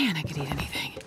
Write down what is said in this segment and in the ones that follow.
Man, I could eat anything.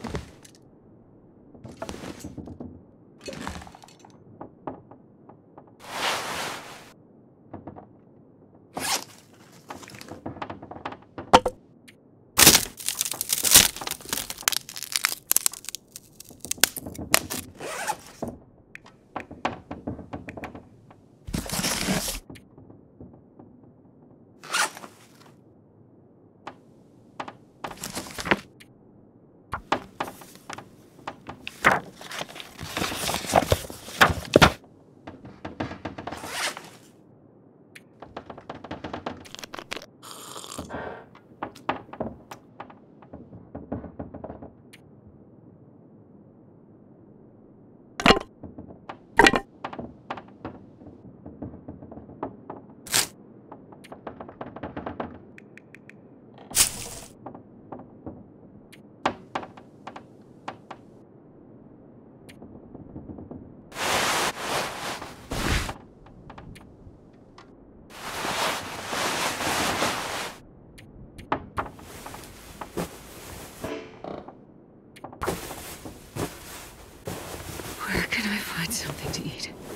Find something to eat.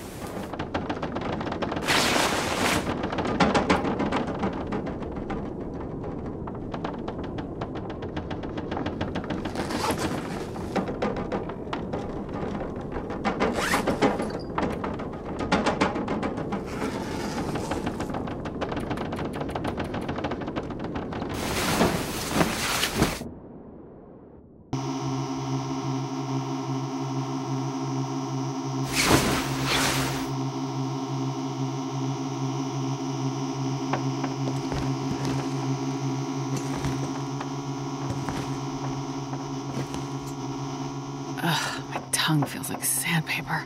Tongue feels like sandpaper.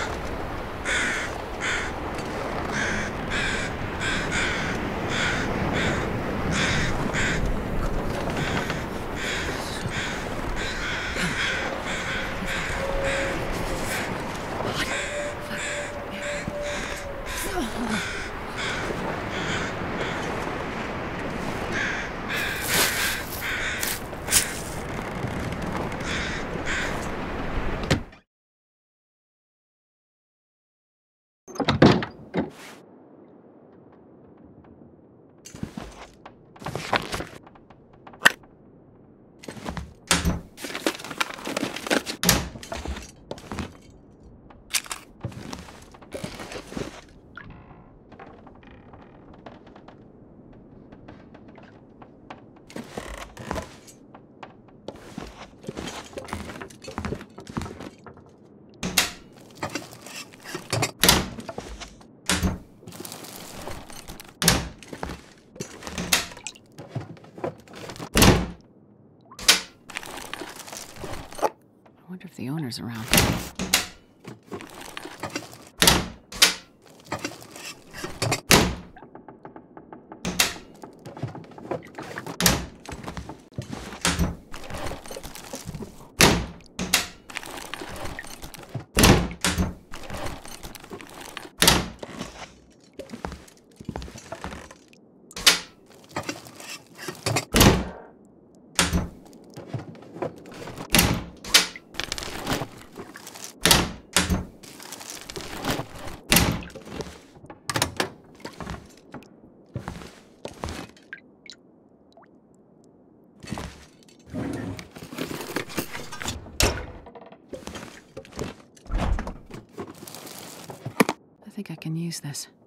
the owner's around. I think I can use this.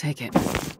Take it.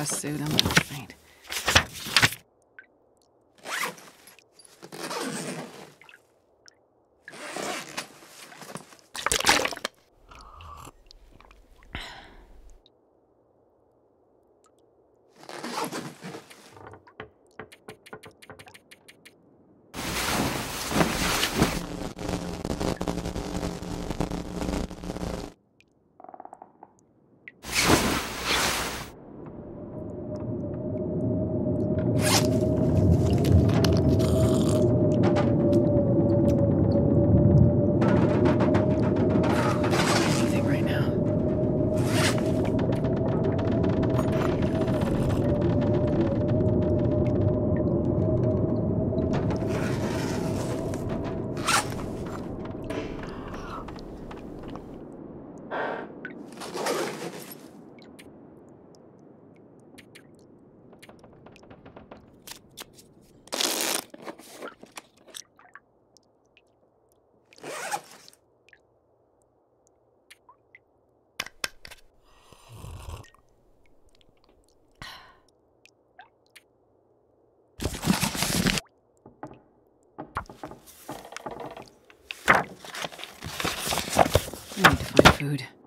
Rust suit, I'm gonna faint. Food.